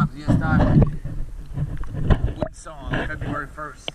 Bob's Yes Diving. Wood Song, February 1st.